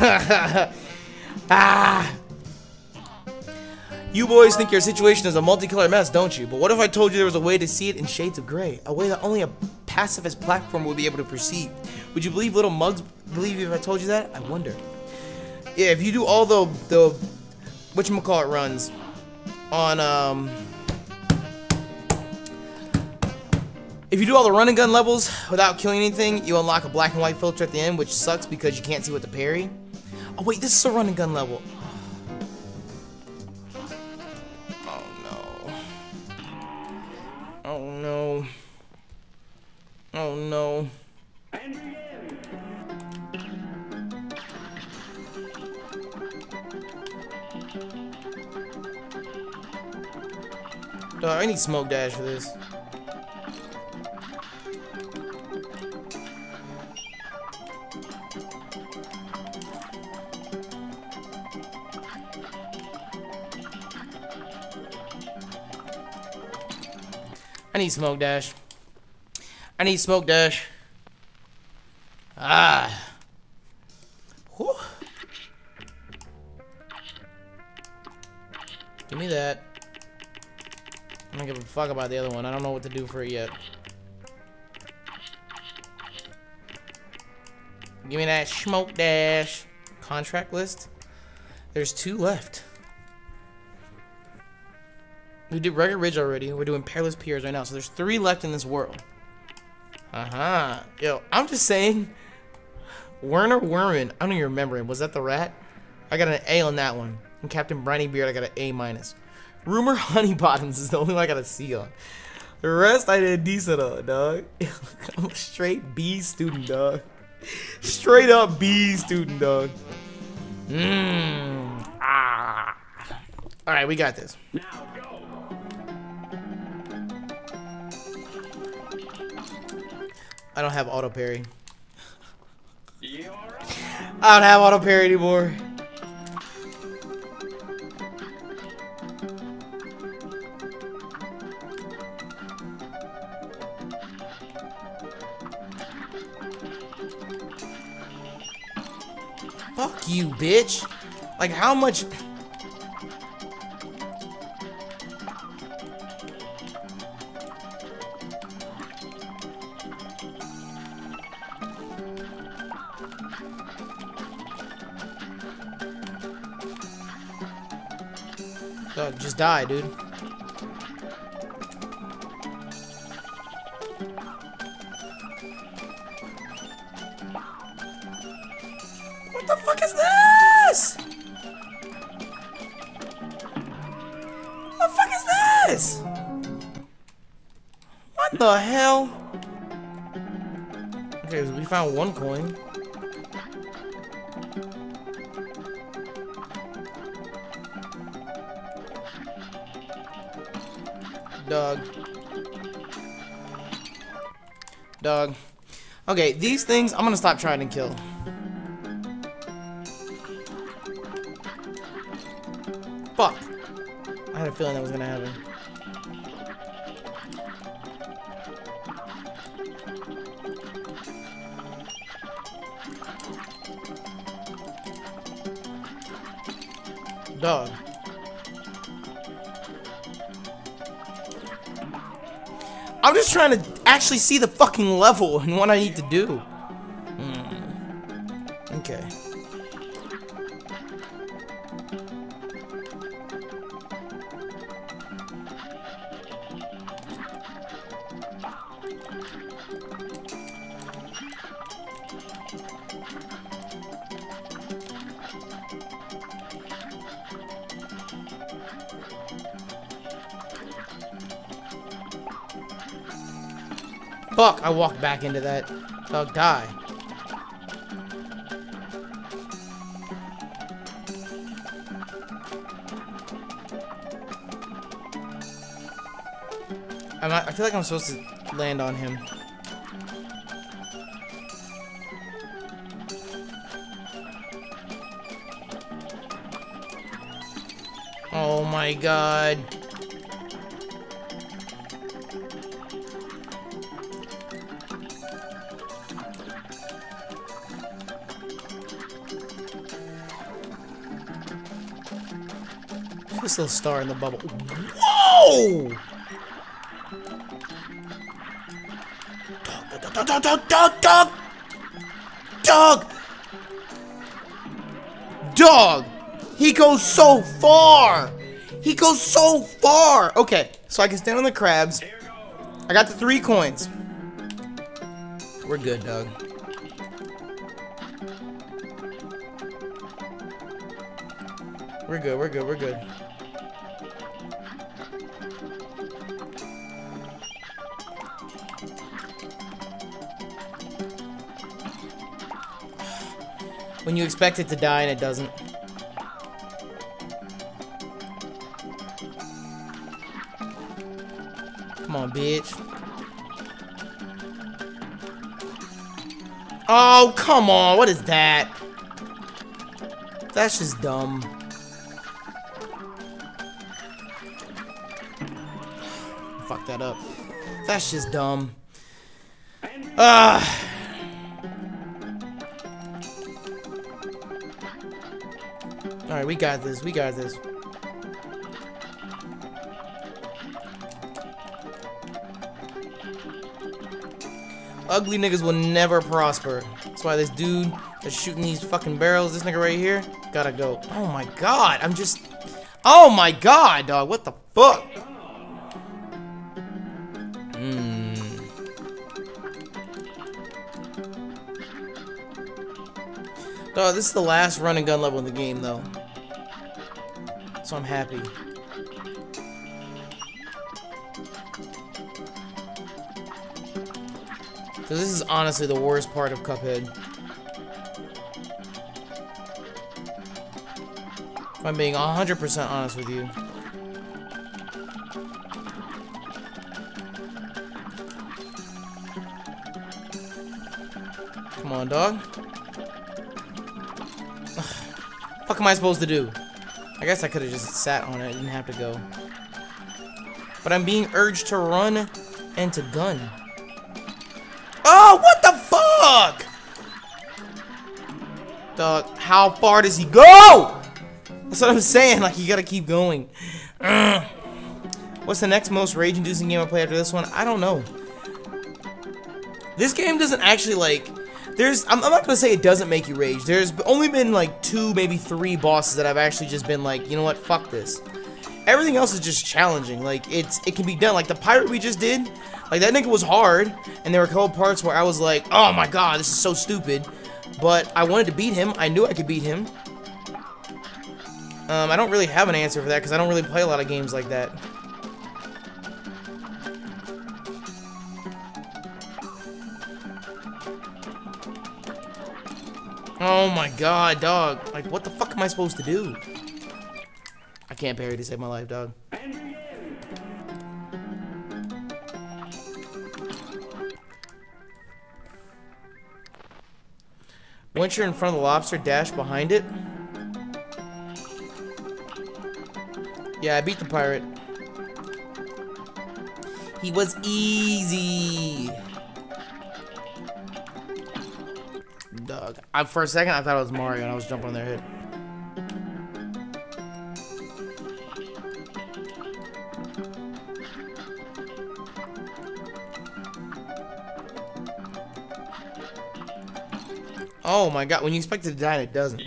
ah. You boys think your situation is a multicolored mess, don't you? But what if I told you there was a way to see it in shades of gray? A way that only a pacifist platform would be able to perceive. Would you believe little mugs believe if I told you that? I wonder. Yeah, if you do all the the whatchamacallit runs on um If you do all the run and gun levels without killing anything, you unlock a black and white filter at the end, which sucks because you can't see what the parry. Oh wait, this is a running gun level. Oh no. Oh no. Oh no. Dog, I need smoke dash for this. I need smoke dash. I need smoke dash. Ah. Whew. Give me that. I don't give a fuck about the other one. I don't know what to do for it yet. Give me that smoke dash. Contract list. There's two left. We did Rugged Ridge already. We're doing Perilous Piers right now. So there's three left in this world. Uh-huh. Yo, I'm just saying. Werner Werman. I don't even remember him. Was that the rat? I got an A on that one. And Captain Brineybeard, I got an A minus. Rumor Honeybottoms is the only one I got a C on. The rest I did decent on, dog. I'm a straight B student, dog. Straight up B student, dog. Mmm. Ah. All right, we got this. Now I don't have auto parry. I don't have auto parry anymore. Fuck you, bitch. Like, how much... die, dude. What the fuck is this? What the fuck is this? What the hell? Okay, we found one coin. Dog. Dog. Okay, these things, I'm gonna stop trying to kill. Fuck. I had a feeling that was gonna happen. Dog. I'm just trying to actually see the fucking level and what I need to do. Walked back into that. Dog, die. I'm I feel like I'm supposed to land on him. Oh my god. Little star in the bubble. Whoa! Dog, dog, dog, dog, dog, dog! Dog! Dog! He goes so far! He goes so far! Okay, so I can stand on the crabs. I got the three coins. We're good, dog. We're good, we're good, we're good. When you expect it to die and it doesn't. Come on, bitch. Oh, come on. What is that? That's just dumb. Fuck that up. That's just dumb. Ah. Alright, we got this. We got this. Ugly niggas will never prosper. That's why this dude that's shooting these fucking barrels, this nigga right here, gotta go. Oh my god, I'm just... Oh my god, dog, what the fuck? Hmm. Dog, this is the last run and gun level in the game, though. So I'm happy. Because this is honestly the worst part of Cuphead. If I'm being 100% honest with you. Come on, dog. Fuck am I supposed to do? I guess I could have just sat on it. I didn't have to go. But I'm being urged to run and to gun. Oh, what the fuck? Dog, how far does he go? That's what I'm saying. Like, you gotta keep going. Ugh. What's the next most rage-inducing game I play after this one? I don't know. This game doesn't actually, like... There's... I'm, I'm not gonna say it doesn't make you rage. There's only been, like, two, maybe three bosses that I've actually just been like, you know what? Fuck this. Everything else is just challenging. Like, it's it can be done. Like, the pirate we just did... Like, that nigga was hard, and there were a couple parts where I was like, oh my god, this is so stupid. But I wanted to beat him. I knew I could beat him. Um, I don't really have an answer for that, because I don't really play a lot of games like that. Oh my god, dog. Like, what the fuck am I supposed to do? I can't parry to save my life, dog. Once you're in front of the lobster, dash behind it. Yeah, I beat the pirate. He was easy. I, for a second, I thought it was Mario and I was jumping on their head. Oh my god, when you expect it to die it doesn't.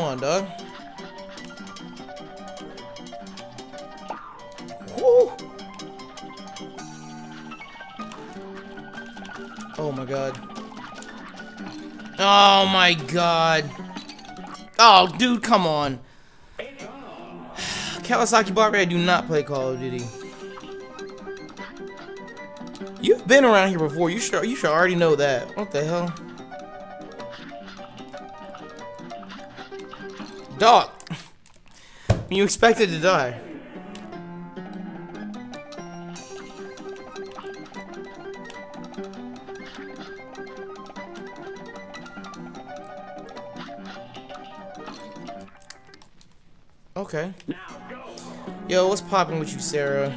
Come on, dog. Woo! Oh my god. Oh my god. Oh, dude, come on. Kawasaki Barbie, I do not play Call of Duty. You've been around here before. You should you should already know that. What the hell? Dog! you expected to die. Okay. Yo, what's popping with you, Sarah?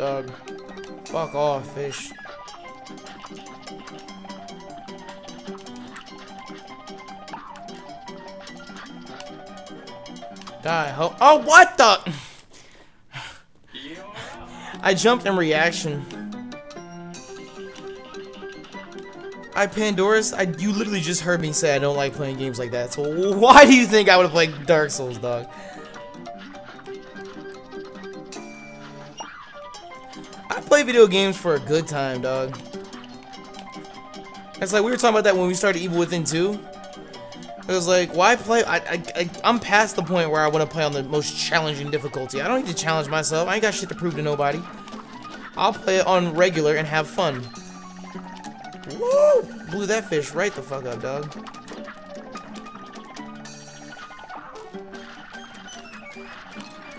Dog. Fuck off, fish. Die, ho- Oh, what the? I jumped in reaction. I Pandora's, I you literally just heard me say I don't like playing games like that. So why do you think I would have played Dark Souls, dog? Play video games for a good time, dog. It's like we were talking about that when we started Evil Within 2. It was like, why play? I, I, I, I'm past the point where I want to play on the most challenging difficulty. I don't need to challenge myself. I ain't got shit to prove to nobody. I'll play it on regular and have fun. Woo! Blew that fish right the fuck up, dog.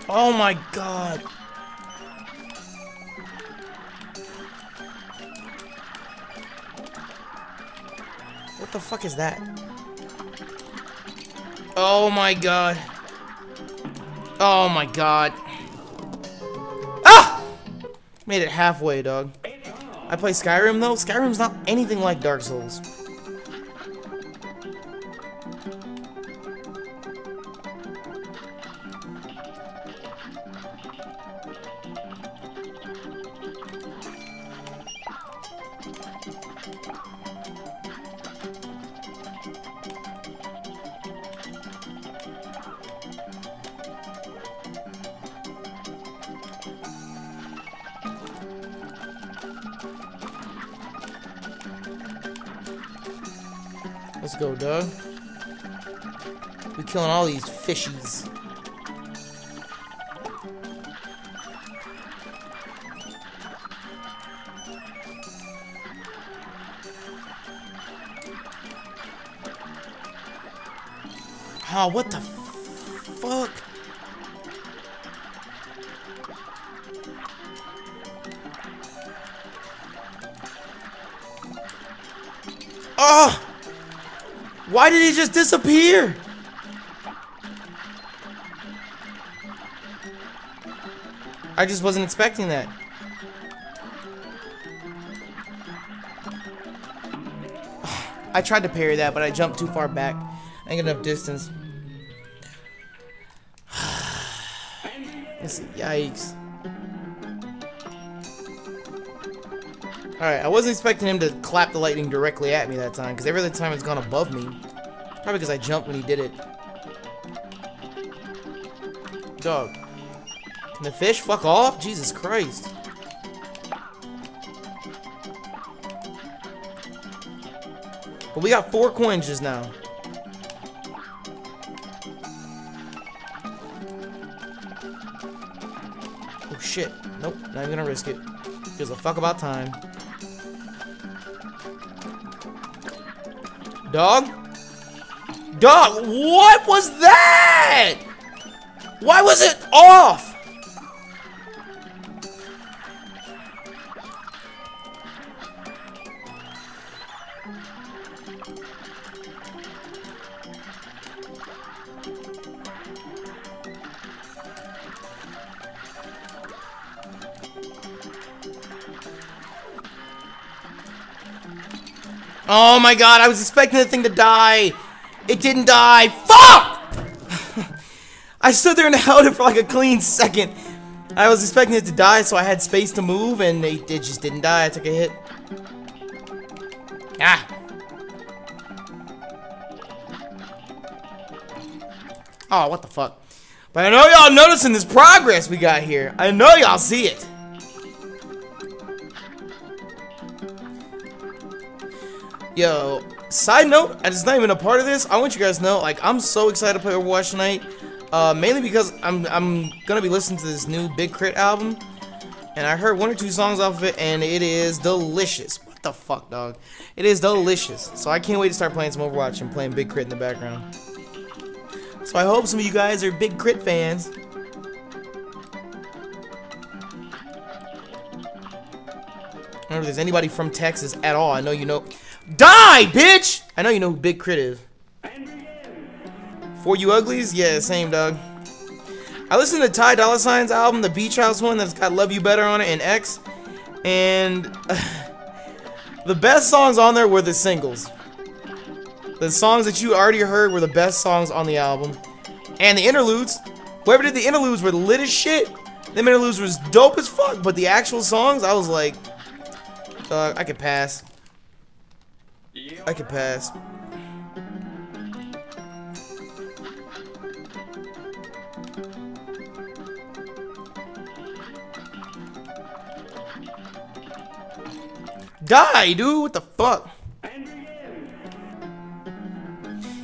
Oh my god. What the fuck is that? Oh my god. Oh my god. Ah! Made it halfway, dog. I play Skyrim though. Skyrim's not anything like Dark Souls. Let's go, Doug. We're killing all these fishies. Oh, what the fuck? Oh! Why did he just disappear? I just wasn't expecting that. I tried to parry that, but I jumped too far back. I ain't got enough distance. Yikes. Alright, I wasn't expecting him to clap the lightning directly at me that time, because every other time it's gone above me. Probably because I jumped when he did it. Dog. Can the fish fuck off? Jesus Christ. But we got four coins just now. Oh shit. Nope, not even gonna risk it. Gives a fuck about time. Dog? Dog, what was that? Why was it off? Oh my god, I was expecting the thing to die. It didn't die. Fuck! I stood there and held it for like a clean second. I was expecting it to die, so I had space to move, and it, it just didn't die. I took a hit. Ah. Oh, what the fuck? But I know y'all noticing this progress we got here. I know y'all see it. Yo, side note, and it's not even a part of this. I want you guys to know, like, I'm so excited to play Overwatch tonight. Uh, mainly because I'm I'm gonna be listening to this new Big K.R.I.T. album, and I heard one or two songs off of it, and it is delicious. What the fuck, dog? It is delicious. So I can't wait to start playing some Overwatch and playing Big K.R.I.T. in the background. So I hope some of you guys are Big K.R.I.T. fans. I don't know if there's anybody from Texas at all. I know you know. Die, bitch! I know you know who Big K.R.I.T. is. For You Uglies? Yeah, same, dog. I listened to Ty Dolla Sign's album, the Beach House one that's got Love You Better on it and X. And the best songs on there were the singles. The songs that you already heard were the best songs on the album. And the interludes, whoever did the interludes were lit as shit. Them interludes was dope as fuck, but the actual songs, I was like, uh, I could pass. I could pass. Die, dude. What the fuck?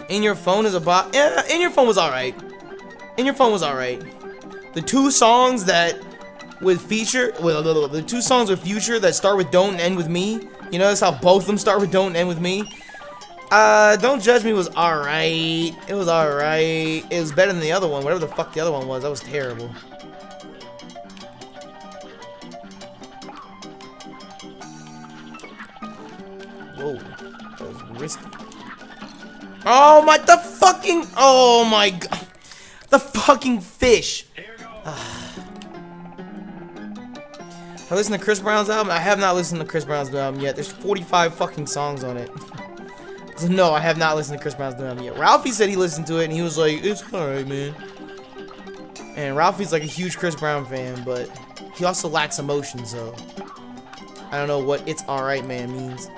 In your phone is a bot. Yeah, in your phone was alright. In your phone was alright. The two songs that with feature, well, the two songs with future that start with don't end with me. You notice how both of them start with don't end with me. Uh, Don't Judge Me was alright. It was alright. It was better than the other one. Whatever the fuck the other one was, that was terrible. Whoa, that was risky. Oh my, the fucking, oh my god. The fucking fish. I listened to Chris Brown's album. I have not listened to Chris Brown's album yet. There's 45 fucking songs on it. so no, I have not listened to Chris Brown's album yet. Ralphie said he listened to it and he was like, it's alright, man. And Ralphie's like a huge Chris Brown fan, but he also lacks emotion, so I don't know what it's alright, man means.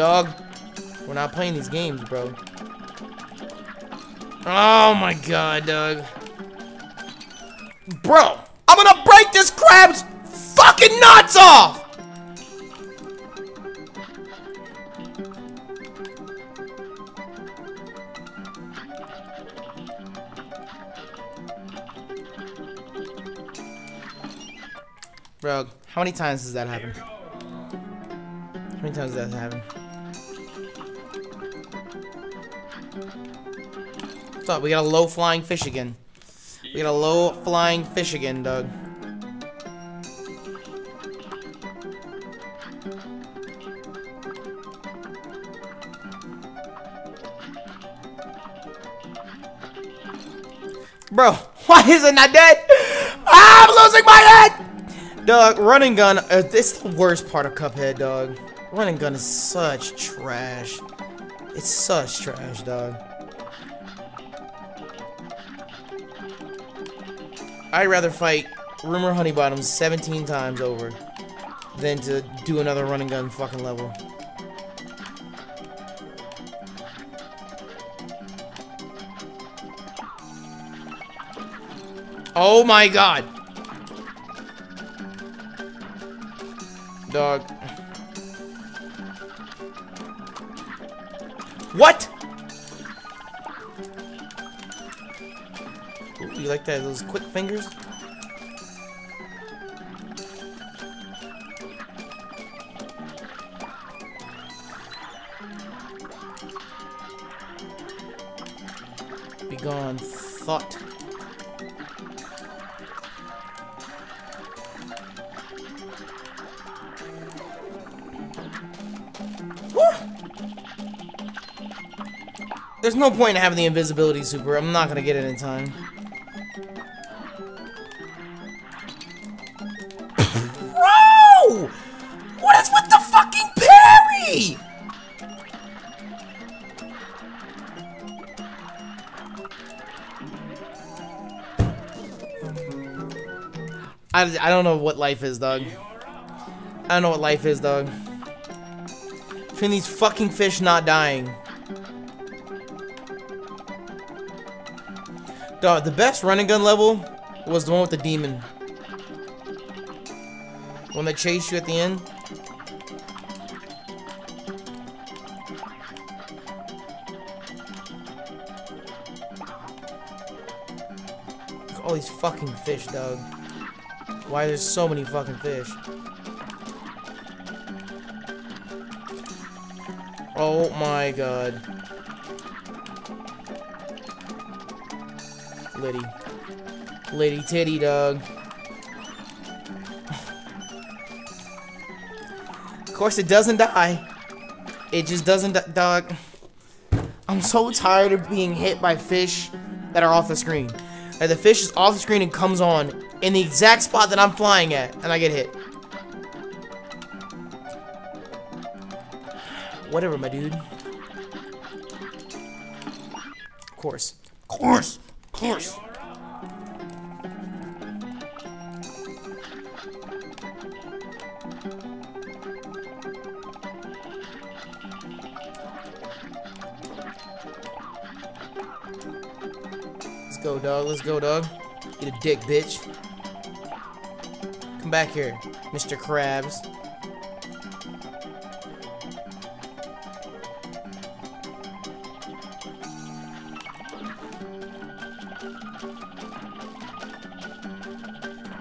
Dog, we're not playing these games, bro. Oh my god, dog. Bro, I'm gonna break this crab's fucking nuts off! Bro, how many times does that happen? How many times does that happen? Up? We got a low flying fish again. We got a low flying fish again, Doug. Bro, why is it not dead? Ah, I'm losing my head! Doug, running gun, uh, it's the worst part of Cuphead, dog. Running gun is such trash. It's such trash, dog. I'd rather fight Rumor Honeybottom 17 times over than to do another running gun fucking level. Oh my god. Dog. What? Like that? Those quick fingers? Be gone, thought. There's no point in having the invisibility super. I'm not gonna get it in time. I, I don't know what life is, dog. I don't know what life is, dog. Between these fucking fish not dying. Dog, the best running gun level was the one with the demon. One that chased you at the end. Look all these fucking fish, dog. Why there's so many fucking fish? Oh my god. Liddy. Liddy titty, dog. of course, it doesn't die. It just doesn't, dog. I'm so tired of being hit by fish that are off the screen. Like the fish is off the screen and comes on in the exact spot that I'm flying at, and I get hit. Whatever, my dude. Of course. Of course. Of course. Let's go, dog. Let's go, dog. Get a dick, bitch. Come back here, Mr. Krabs.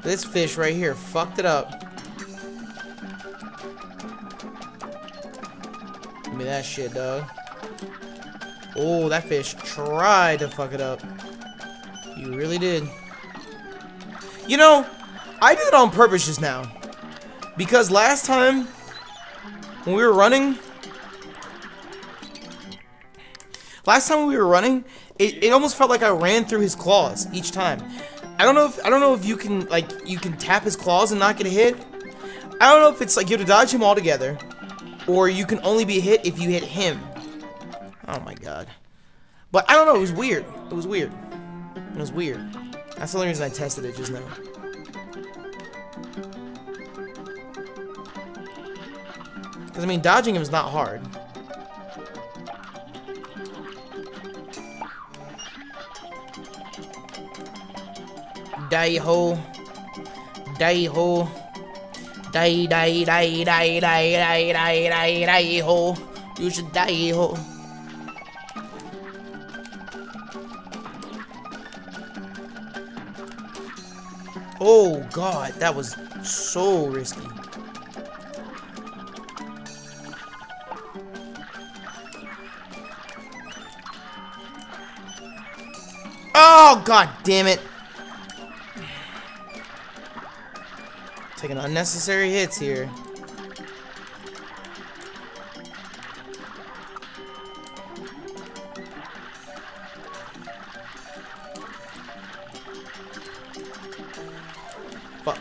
This fish right here fucked it up. Give me that shit, dog. Oh, that fish tried to fuck it up. You really did. You know, I did it on purpose just now. Because last time, when we were running, last time we were running, it, it almost felt like I ran through his claws each time. I don't know if I don't know if you can like you can tap his claws and not get hit. I don't know if it's like you have to dodge him altogether, or you can only be hit if you hit him. Oh my god. But I don't know, it was weird. It was weird. It was weird. That's the only reason I tested it just now. Because, I mean, dodging him is not hard. Die ho. Die ho. Die, die, die, die, die, die, die, die, die ho. You should die ho. Oh god, that was so risky. Oh god damn it. Taking unnecessary hits here. Fuck.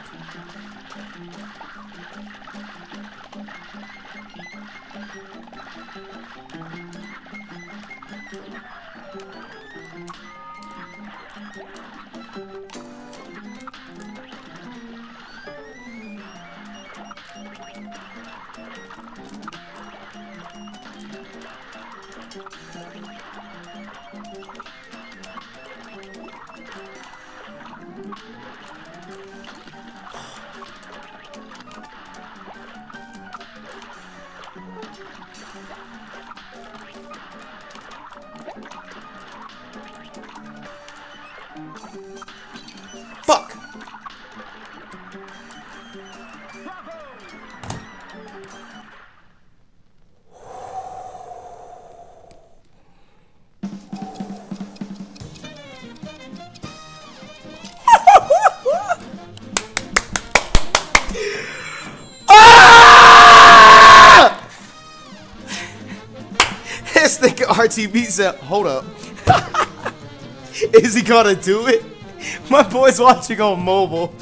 Fuck! This nigga RTB said, hold up. Is he gonna do it? My boy's watching on mobile.